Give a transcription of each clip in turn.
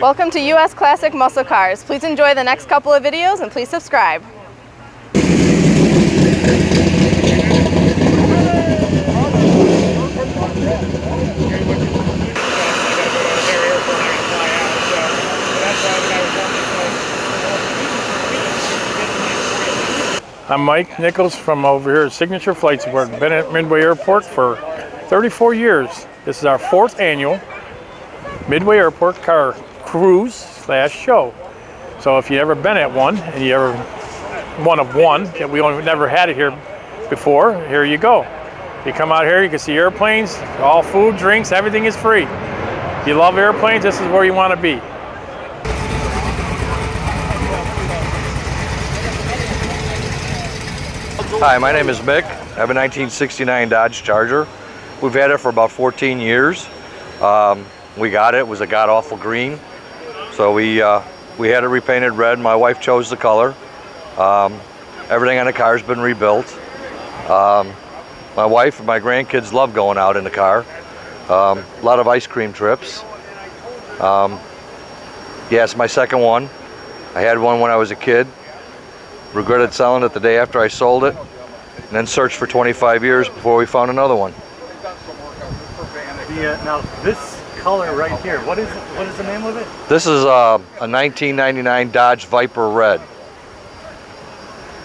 Welcome to US Classic Muscle Cars. Please enjoy the next couple of videos and please subscribe. I'm Mike Nichols from over here at Signature Flight Support. Been at Midway Airport for 34 years. This is our fourth annual Midway Airport car cruise slash show. So if you've ever been at one and you ever one of one, we only never had it here before, here you go. You come out here, you can see airplanes, all food, drinks, everything is free. If you love airplanes, this is where you want to be. Hi, my name is Mick. I have a 1969 Dodge Charger. We've had it for about 14 years. Um, we got it, it was a god-awful green. So we, uh, we had it repainted red. My wife chose the color. Um, everything on the car has been rebuilt. Um, my wife and my grandkids love going out in the car. Um, a lot of ice cream trips. Um, yeah, my second one. I had one when I was a kid. Regretted selling it the day after I sold it and then searched for 25 years before we found another one. The, uh, now this color right here, what is what is the name of it? This is uh, a 1999 Dodge Viper Red.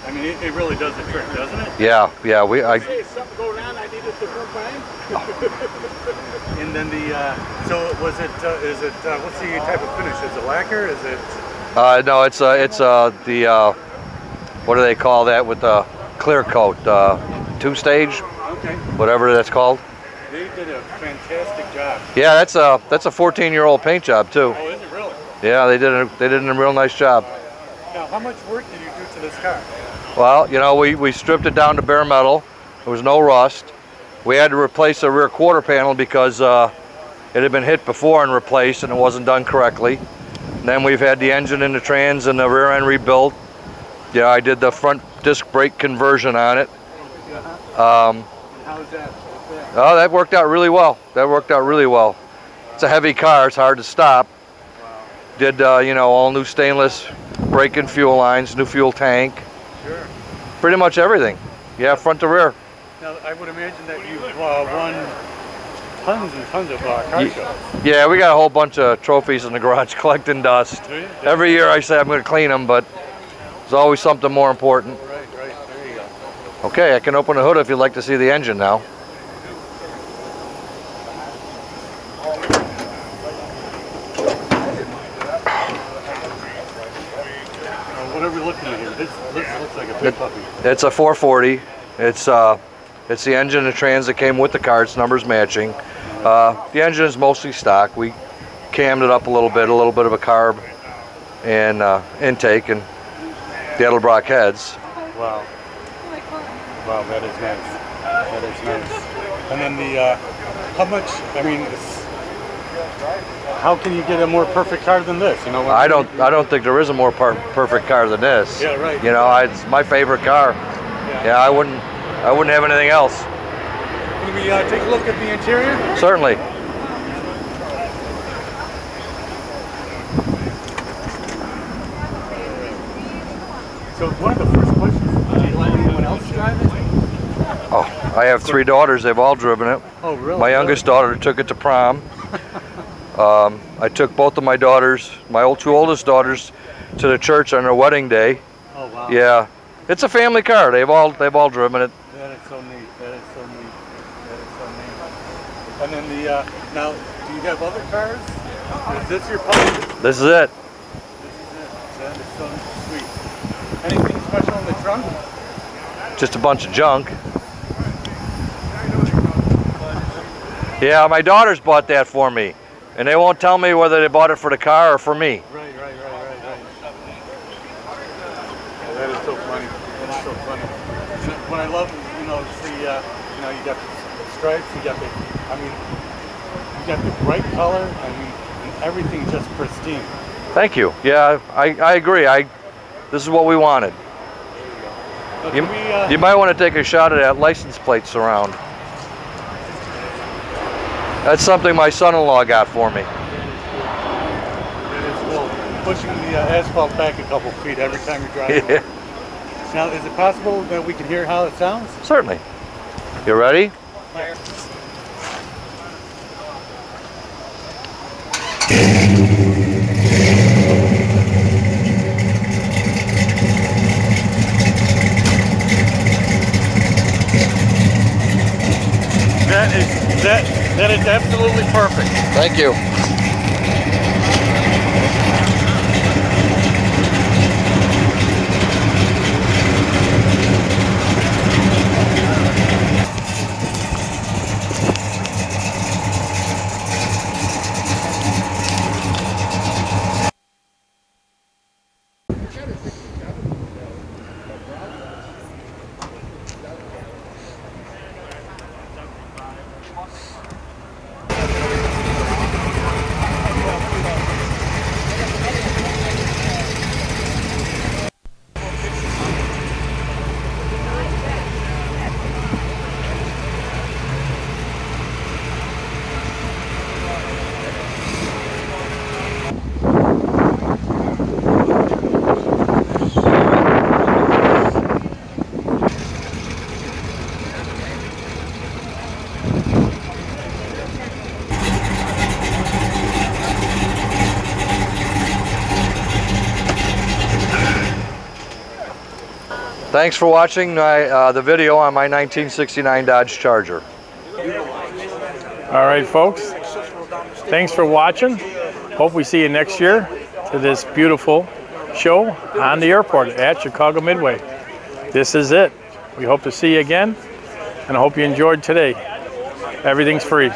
I mean, it, it, really does the trick, doesn't it? Yeah, yeah. We I. Hey, something going on. I needed to and then the uh, so was it? Uh, is it? Uh, what's the type of finish? Is it lacquer? Is it? Uh, no, it's uh, it's uh, the uh, what do they call that with the clear coat? Uh, two stage. Okay. Whatever that's called. They did a fantastic job. Yeah, that's a that's a 14 year old paint job too. Oh, is it really? Yeah, they did a they did a real nice job. Now, how much work did you do to this car? Well, you know, we, we stripped it down to bare metal. There was no rust. We had to replace the rear quarter panel because uh, it had been hit before and replaced and it wasn't done correctly. And then we've had the engine and the trans and the rear end rebuilt. Yeah, I did the front disc brake conversion on it. Um, How's that? Oh, that worked out really well. That worked out really well. It's a heavy car. It's hard to stop. Did, uh, you know, all new stainless brake and fuel lines, new fuel tank. Sure. Pretty much everything. Yeah, front to rear. Now, I would imagine that you've uh, won tons and tons of uh, car shows. Yeah, we got a whole bunch of trophies in the garage collecting dust. Every year I say I'm going to clean them, but there's always something more important. Right, right. There you go. Okay, I can open the hood if you'd like to see the engine now. Uh, what are we looking at here? This, puppy. It's a 440. It's uh, it's the engine and trans that came with the car. Its numbers matching. Uh, the engine is mostly stock. We cammed it up a little bit, a little bit of a carb and uh, intake and the Edelbrock heads. Wow. Wow, that is nice. That is nice. And then the, uh, how much, I mean, how can you get a more perfect car than this? You know, what I don't I don't think there is a more per perfect car than this. Yeah, right. You know, I, it's my favorite car. Yeah, I wouldn't I wouldn't have anything else. Can we uh, take a look at the interior? Certainly. So one of the first questions, did you let anyone else drive it? Oh, I have three daughters. They've all driven it. Oh, really? My youngest daughter took it to prom. Um, I took both of my daughters, my old two oldest daughters, to the church on their wedding day. Oh, wow. Yeah, it's a family car. They've all they've all driven it. That is so neat. That is so neat. That is so neat. And then the, uh, now, do you have other cars? Is this your puppy? This is it. This is it. That is so sweet. Anything special in the trunk? Just a bunch of junk. Yeah, my daughters bought that for me, and they won't tell me whether they bought it for the car or for me. Right, right, right, right, right. Yeah, that is so funny. That is so funny. And What I love, you know, is the, uh, you know, you got the stripes, you got the, I mean, you got the bright color, I mean, and everything's just pristine. Thank you. Yeah, I, I agree. I this is what we wanted. You, we, uh, you might want to take a shot at that license plate surround. That's something my son-in-law got for me. that pushing the uh, asphalt back a couple feet every time you're driving. Yeah, Now, is it possible that we can hear how it sounds? certainly. You ready? That is that that is absolutely perfect. Thank you. Thanks for watching my, uh, the video on my 1969 Dodge Charger. All right, folks. Thanks for watching. Hope we see you next year to this beautiful show on the airport at Chicago Midway. This is it. We hope to see you again and I hope you enjoyed today. Everything's free.